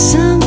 Some